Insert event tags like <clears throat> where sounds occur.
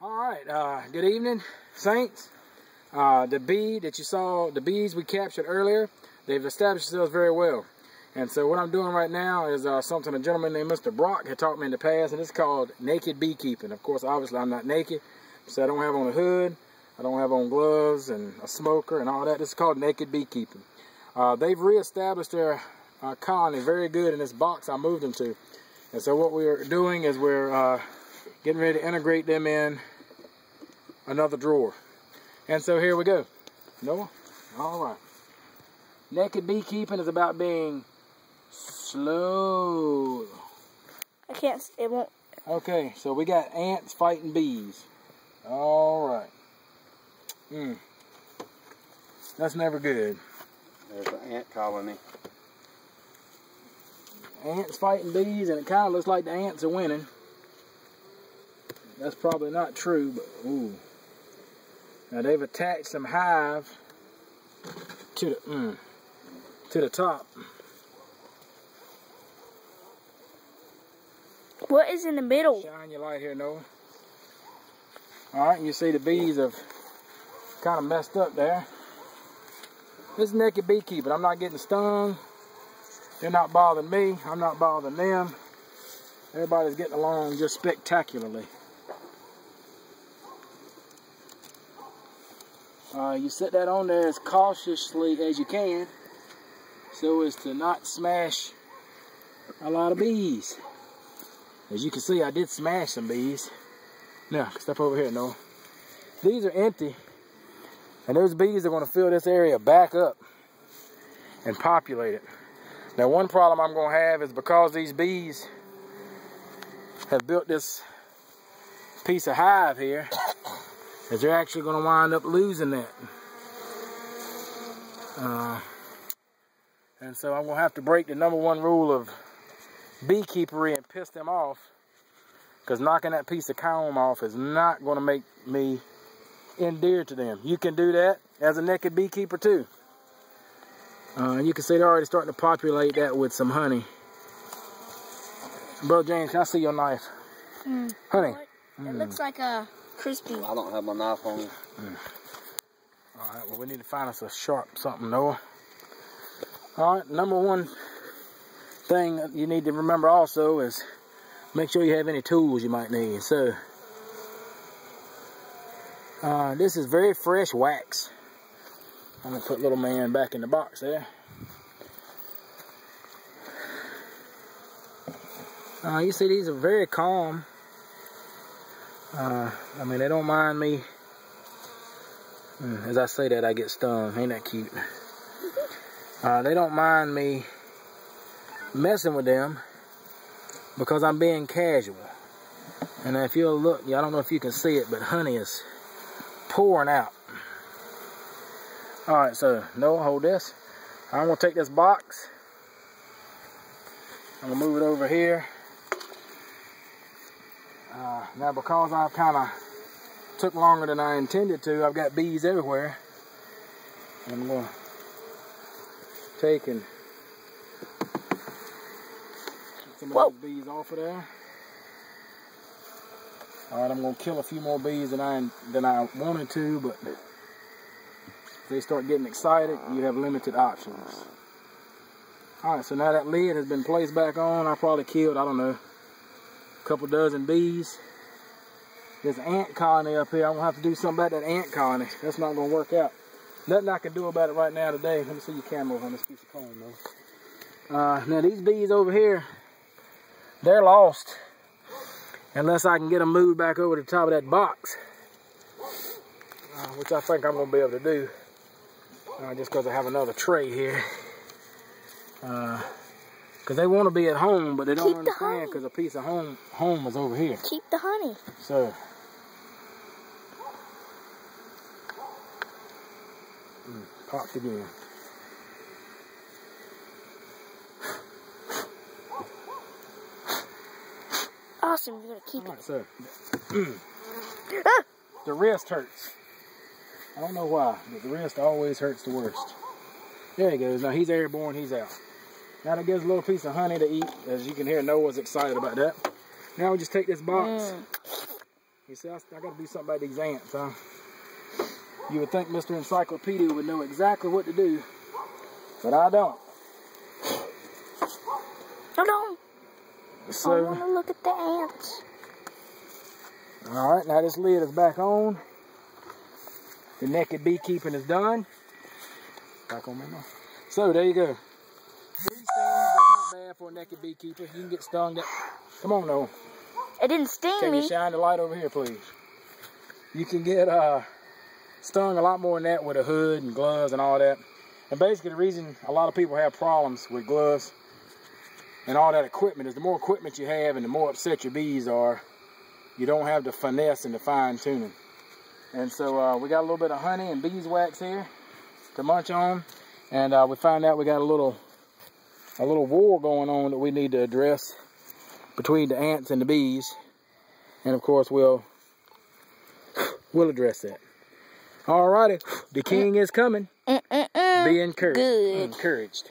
All right, uh, good evening, Saints. Uh, the bee that you saw, the bees we captured earlier, they've established themselves very well. And so what I'm doing right now is uh, something a gentleman named Mr. Brock had taught me in the past, and it's called naked beekeeping. Of course, obviously I'm not naked, so I don't have on a hood, I don't have on gloves and a smoker and all that. Is called naked beekeeping. Uh, they've reestablished their uh, colony very good in this box I moved them to. And so what we're doing is we're uh, getting ready to integrate them in another drawer. And so here we go. Noah? All right. Naked beekeeping is about being slow. I can't. It won't. Okay, so we got ants fighting bees. All right. Hmm. That's never good. There's an ant colony. Ants fighting bees, and it kind of looks like the ants are winning. That's probably not true, but ooh. Now they've attached some hive to the mm, to the top. What is in the middle? Shine your light here, Noah. All right, you see the bees have kind of messed up there. This is naked beekeeping. I'm not getting stung. They're not bothering me. I'm not bothering them. Everybody's getting along just spectacularly. Uh, you set that on there as cautiously as you can so as to not smash a lot of bees. As you can see, I did smash some bees. Now, step over here, Noah. These are empty. And those bees are going to fill this area back up and populate it. Now, one problem I'm going to have is because these bees have built this piece of hive here, they're actually going to wind up losing that. Uh, and so I'm going to have to break the number one rule of beekeepery and piss them off because knocking that piece of comb off is not going to make me endear to them. You can do that as a naked beekeeper too. Uh, you can see they're already starting to populate that with some honey. Bro James, can I see your knife? Mm. Honey. It mm. looks like a crispy. I don't have my knife on me. Mm. All right, well we need to find us a sharp something, Noah. All right, number one thing you need to remember also is make sure you have any tools you might need. So, uh, this is very fresh wax. I'm gonna put little man back in the box there. Uh, you see these are very calm. Uh, I mean, they don't mind me. As I say that, I get stung. Ain't that cute? Uh, they don't mind me messing with them because I'm being casual. And if you'll look, I don't know if you can see it, but honey is pouring out. All right, so Noah, hold this. I'm gonna take this box. I'm gonna move it over here. Uh, now, because I've kind of took longer than I intended to, I've got bees everywhere. I'm gonna take and some of those bees off of there. All right, I'm gonna kill a few more bees than I than I wanted to, but if they start getting excited, you have limited options. All right, so now that lid has been placed back on, I probably killed, I don't know, couple dozen bees. There's an ant colony up here. I'm gonna have to do something about that ant colony. That's not gonna work out. Nothing I can do about it right now today. Let me see your camera on this piece of comb though. Uh, now these bees over here, they're lost unless I can get them moved back over the top of that box, uh, which I think I'm to be able to do, uh, just because I have another tray here. Because they want to be at home, but they don't Keep understand because a piece of home home is over here. Keep the honey. So, mm, popped again. Awesome, you're gonna keep right, it. So, <clears throat> ah! the wrist hurts. I don't know why, but the wrist always hurts the worst. There he goes. Now he's airborne, he's out. Now that gives a little piece of honey to eat. As you can hear, Noah's excited about that. Now we just take this box. Mm. He said, I, I got to do something about these ants, huh? You would think Mr. Encyclopedia would know exactly what to do, but I don't. I So, want to look at the ants. all right, now this lid is back on. The naked beekeeping is done. Back on my mouth. So there you go. Bee stings, that's not bad for a naked beekeeper. You can get stung. That, come on, though. It didn't sting Can you me. shine the light over here, please? You can get uh, stung a lot more than that with a hood and gloves and all that. And basically, the reason a lot of people have problems with gloves and all that equipment is the more equipment you have and the more upset your bees are, you don't have the finesse and the fine tuning. And so uh, we got a little bit of honey and beeswax here to munch on, and uh, we found out we got a little a little war going on that we need to address between the ants and the bees. And of course, we'll we'll address that. Alrighty, the eh. king is coming. Mm-mm-mm. Be encouraged. Good. Encouraged.